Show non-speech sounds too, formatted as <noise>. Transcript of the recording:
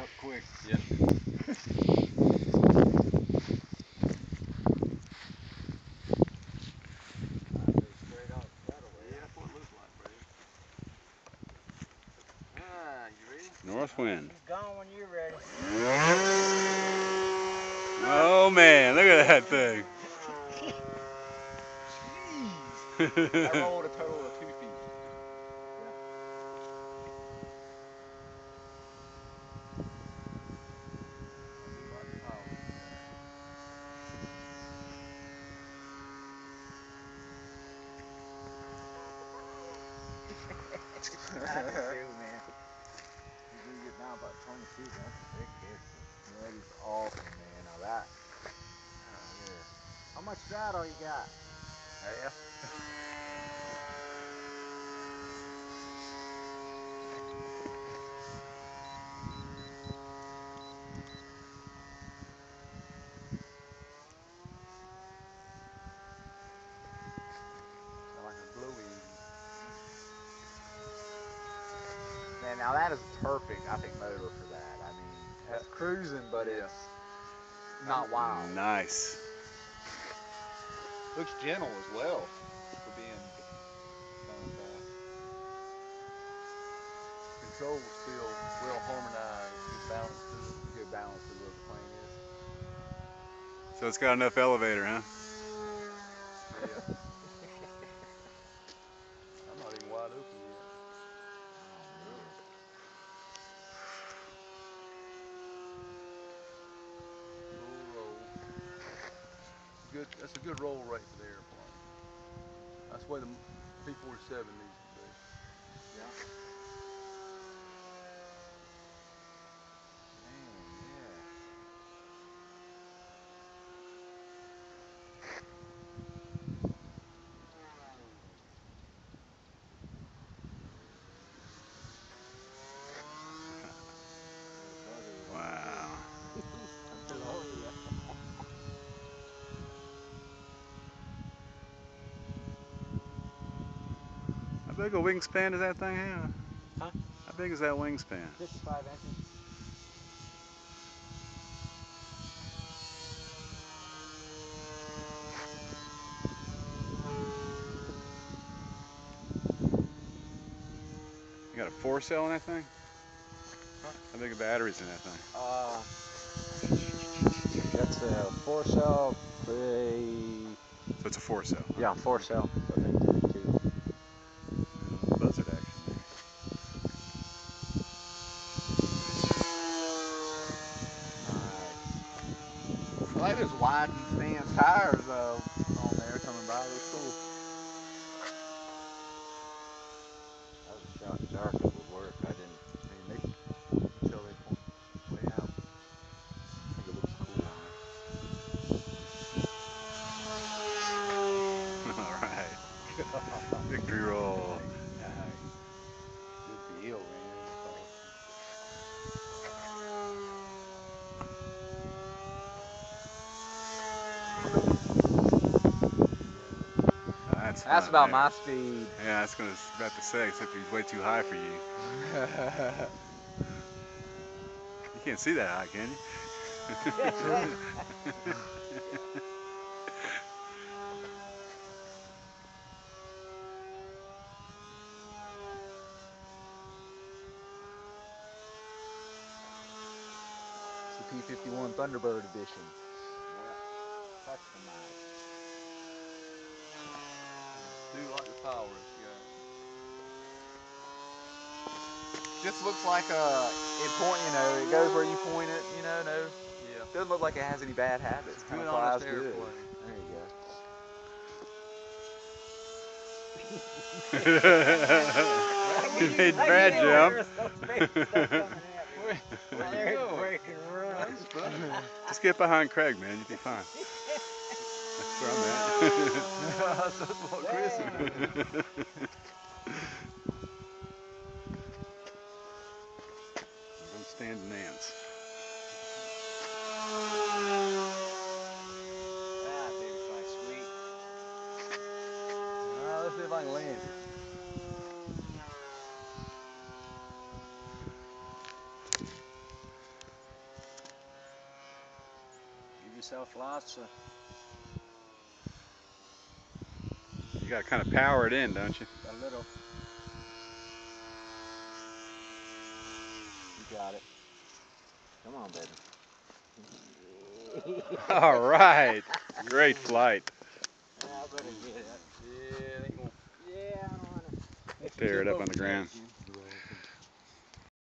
up quick. Yeah. Straight up that way. Yeah, that's what it looks like, Brad. Ah, you ready? North wind. He's gone when you're ready. Oh man, look at that thing. <laughs> Jeez. <laughs> I rolled a total true, man. You get down about 20 feet, that's a big. That is awesome, man. Now that. Uh, yeah. How much all you got? Yeah. Like a bluey. Man, now that is perfect, I think, motor for that. I mean, that's cruising, but it's not wild. Nice. Looks gentle as well for being um, uh, kind of fast. Control still well harmonized, good balance to it. Good balance to where the plane is. So it's got enough elevator, huh? Yeah. I'm not even wide open yet. Roll, roll. Good. That's a good roll rate for the airplane. That's way the P-47 needs to be. Yeah. Man, yeah. Wow. Oh, yeah. How big a wingspan does that thing have? Huh? How big is that wingspan? 55 inches. You got a four cell in that thing? Huh? How big a batteries in that thing? Uh, that's a four cell, a So it's a four cell. huh? yeah, four cell. I think 32. Buzzard action there. I like those wide and thin tires though on there coming by. They're cool. I was shocked dark it would work. I didn't. I mean, they until they point way out. I think it looks cool on it. <laughs> All right. <laughs> Victory roll. Good deal, man. That's awesome. That's That's fun about my speed. Yeah, I was gonna about to say, except he's way too high for you. <laughs> You can't see that high, can you? It's the P-51 Thunderbird edition. That's the. Do like the power it's got. Just looks like a, it point, you know, it goes where you point it, you know, no. Yeah. Doesn't look like it has any bad habits. Kind Good of flies good. airplane. There you go. <laughs> you made Brad jump. Where'd you go? Just get behind Craig, man. You'll be fine. <laughs> where I'm at. That's I'm standing ants. Ah, baby fly, sweet. Ah, let's see if I can land Give yourself lots of You got to kind of power it in, don't you? A little. You got it. Come on, baby. <laughs> <laughs> All right. Great flight. Yeah, I better get it. Yeah, it ain't gonna Yeah, I don't wanna. Tear it up on the ground.